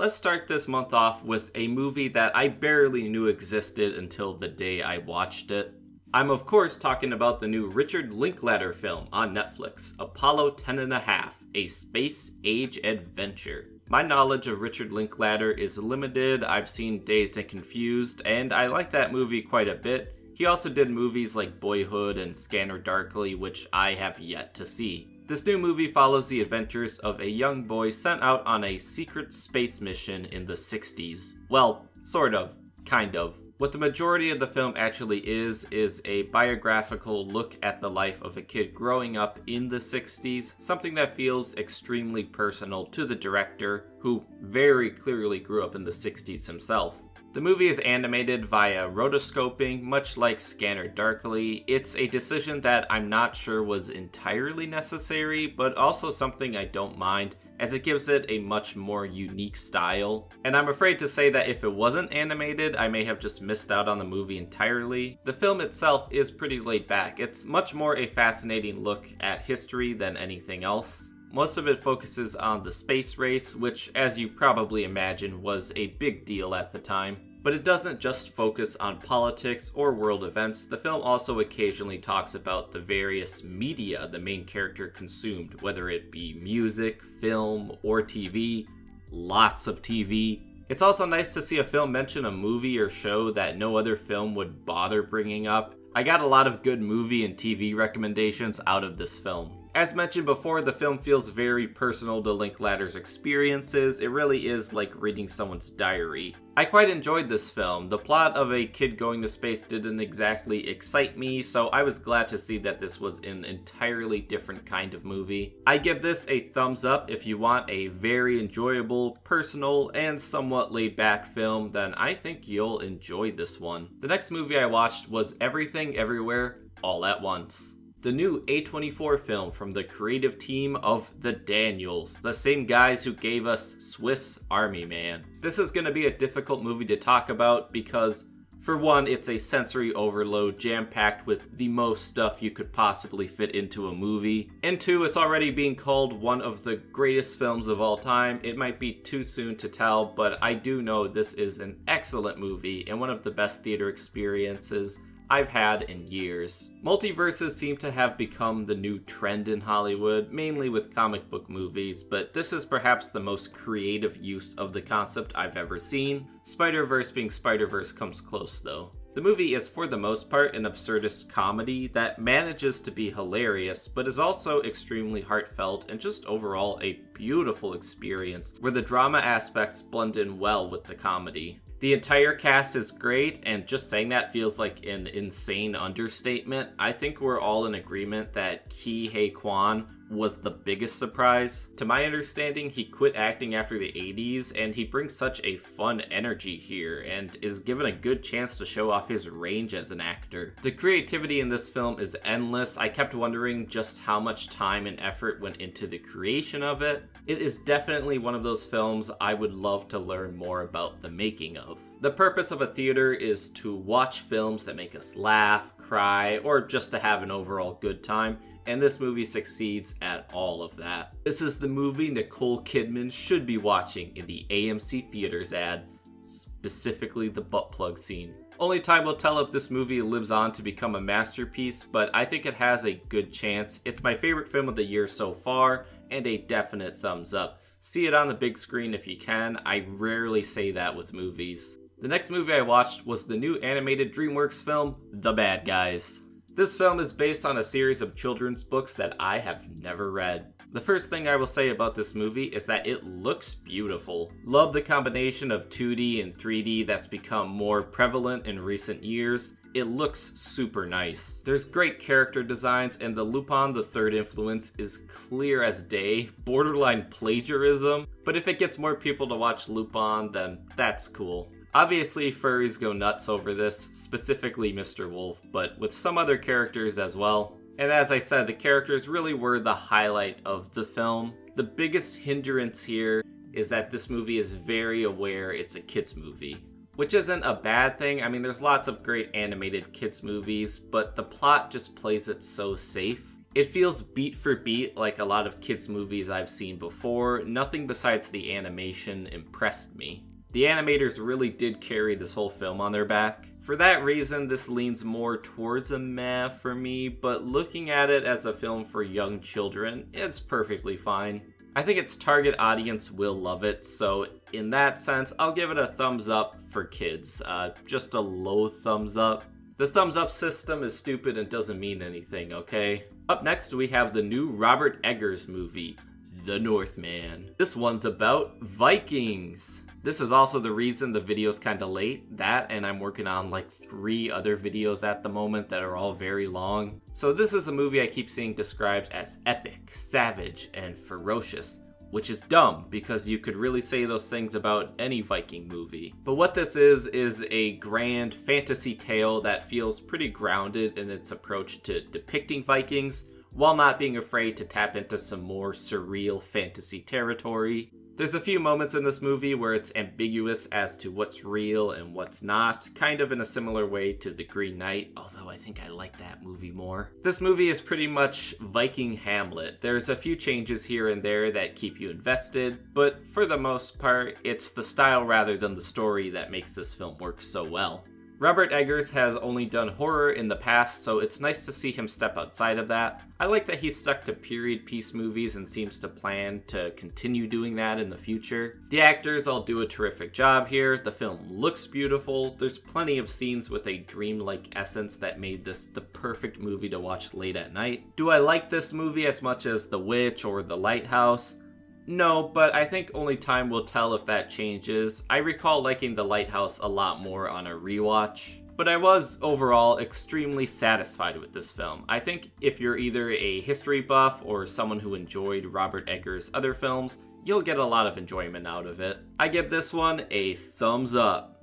Let's start this month off with a movie that I barely knew existed until the day I watched it. I'm of course talking about the new Richard Linklater film on Netflix, Apollo 10 and a half, a space age adventure. My knowledge of Richard Linklater is limited. I've seen Dazed and Confused, and I like that movie quite a bit. He also did movies like Boyhood and Scanner Darkly, which I have yet to see. This new movie follows the adventures of a young boy sent out on a secret space mission in the 60s. Well, sort of, kind of. What the majority of the film actually is, is a biographical look at the life of a kid growing up in the 60s, something that feels extremely personal to the director, who very clearly grew up in the 60s himself. The movie is animated via rotoscoping, much like Scanner Darkly. It's a decision that I'm not sure was entirely necessary, but also something I don't mind, as it gives it a much more unique style. And I'm afraid to say that if it wasn't animated, I may have just missed out on the movie entirely. The film itself is pretty laid back. It's much more a fascinating look at history than anything else. Most of it focuses on the space race, which, as you probably imagine, was a big deal at the time. But it doesn't just focus on politics or world events, the film also occasionally talks about the various media the main character consumed, whether it be music, film, or TV. Lots of TV. It's also nice to see a film mention a movie or show that no other film would bother bringing up. I got a lot of good movie and TV recommendations out of this film. As mentioned before, the film feels very personal to Linklater's experiences. It really is like reading someone's diary. I quite enjoyed this film. The plot of a kid going to space didn't exactly excite me, so I was glad to see that this was an entirely different kind of movie. I give this a thumbs up if you want a very enjoyable, personal, and somewhat laid back film, then I think you'll enjoy this one. The next movie I watched was Everything Everywhere All at Once the new A24 film from the creative team of The Daniels, the same guys who gave us Swiss Army Man. This is going to be a difficult movie to talk about because, for one, it's a sensory overload jam packed with the most stuff you could possibly fit into a movie. And two, it's already being called one of the greatest films of all time. It might be too soon to tell, but I do know this is an excellent movie and one of the best theater experiences I've had in years. Multiverses seem to have become the new trend in Hollywood, mainly with comic book movies, but this is perhaps the most creative use of the concept I've ever seen. Spider Verse being Spider Verse comes close though. The movie is for the most part an absurdist comedy that manages to be hilarious, but is also extremely heartfelt and just overall a beautiful experience where the drama aspects blend in well with the comedy. The entire cast is great, and just saying that feels like an insane understatement. I think we're all in agreement that Ke Huy Quan was the biggest surprise. To my understanding, he quit acting after the 80s, and he brings such a fun energy here and is given a good chance to show off his range as an actor. The creativity in this film is endless. I kept wondering just how much time and effort went into the creation of it. It is definitely one of those films I would love to learn more about the making of. The purpose of a theater is to watch films that make us laugh, cry, or just to have an overall good time and this movie succeeds at all of that. This is the movie Nicole Kidman should be watching in the AMC Theaters ad, specifically the butt plug scene. Only time will tell if this movie lives on to become a masterpiece, but I think it has a good chance. It's my favorite film of the year so far, and a definite thumbs up. See it on the big screen if you can. I rarely say that with movies. The next movie I watched was the new animated DreamWorks film, The Bad Guys. This film is based on a series of children's books that I have never read. The first thing I will say about this movie is that it looks beautiful. Love the combination of 2D and 3D that's become more prevalent in recent years. It looks super nice. There's great character designs, and the Lupin the Third influence is clear as day, borderline plagiarism. But if it gets more people to watch Lupin, then that's cool. Obviously, furries go nuts over this, specifically Mr. Wolf, but with some other characters as well. And as I said, the characters really were the highlight of the film. The biggest hindrance here is that this movie is very aware it's a kids movie, which isn't a bad thing. I mean, there's lots of great animated kids movies, but the plot just plays it so safe. It feels beat for beat like a lot of kids' movies I've seen before. Nothing besides the animation impressed me. The animators really did carry this whole film on their back. For that reason, this leans more towards a meh for me, but looking at it as a film for young children, it's perfectly fine. I think its target audience will love it, so in that sense, I'll give it a thumbs up for kids. Uh, just a low thumbs up. The thumbs up system is stupid and doesn't mean anything, okay? Up next, we have the new Robert Eggers movie, The Northman. This one's about Vikings. This is also the reason the video's kinda late. That, and I'm working on like three other videos at the moment that are all very long. So this is a movie I keep seeing described as epic, savage, and ferocious. Which is dumb, because you could really say those things about any Viking movie. But what this is, is a grand fantasy tale that feels pretty grounded in its approach to depicting Vikings, while not being afraid to tap into some more surreal fantasy territory. There's a few moments in this movie where it's ambiguous as to what's real and what's not, kind of in a similar way to The Green Knight, although I think I like that movie more. This movie is pretty much Viking Hamlet. There's a few changes here and there that keep you invested, but for the most part, it's the style rather than the story that makes this film work so well. Robert Eggers has only done horror in the past, so it's nice to see him step outside of that. I like that he's stuck to period piece movies and seems to plan to continue doing that in the future. The actors all do a terrific job here, the film looks beautiful, there's plenty of scenes with a dreamlike essence that made this the perfect movie to watch late at night. Do I like this movie as much as The Witch or The Lighthouse? No, but I think only time will tell if that changes. I recall liking The Lighthouse a lot more on a rewatch. But I was overall extremely satisfied with this film. I think if you're either a history buff or someone who enjoyed Robert Eggers' other films, you'll get a lot of enjoyment out of it. I give this one a thumbs up.